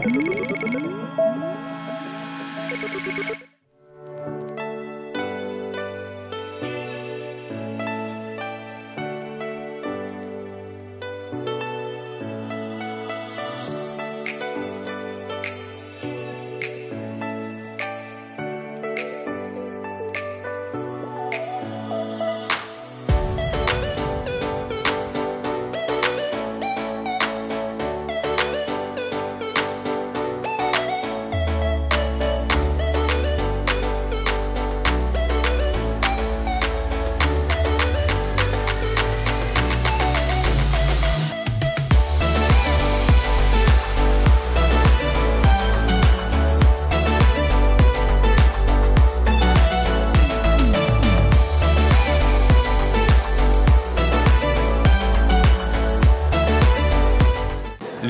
Thank you.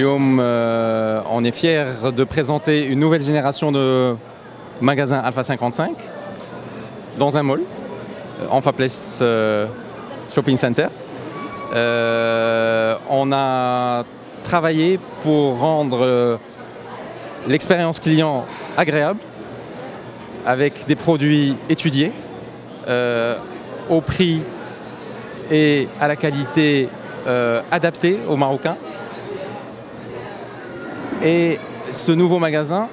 Euh, on est fier de présenter une nouvelle génération de magasins Alpha 55 dans un mall, Alpha Place euh, Shopping Center. Euh, on a travaillé pour rendre l'expérience client agréable avec des produits étudiés au prix et à la qualité adaptée aux Marocains. Et ce nouveau magasin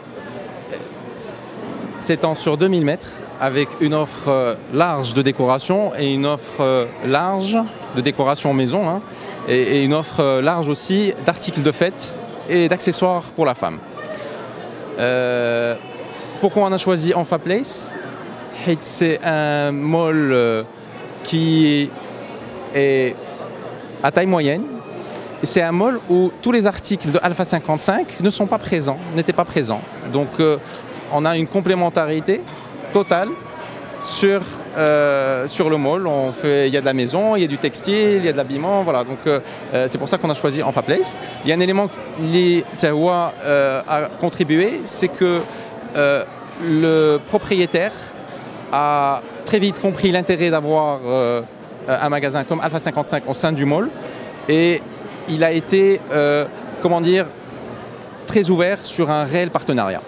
s'étend sur 2000 mètres avec une offre euh, large de décoration et une offre euh, large de décoration maison hein, et, une offre euh, large aussi d'articles de fête et d'accessoires pour la femme. pourquoi on a choisi Enfa Place? C'est un mall qui est à taille moyenne, c'est un mall où tous les articles de Alpha 55 ne sont pas présents, n'étaient pas présents. Donc euh, on a une complémentarité totale sur, euh, sur le mall. On fait, il y a de la maison, il y a du textile, il y a de l'habillement. Voilà. Donc euh, c'est pour ça qu'on a choisi Enfa Place. Il y a un élément qui a contribué, c'est que le propriétaire a très vite compris l'intérêt d'avoir un magasin comme Alpha 55 au sein du mall. Et il a été, euh, comment dire, très ouvert sur un réel partenariat.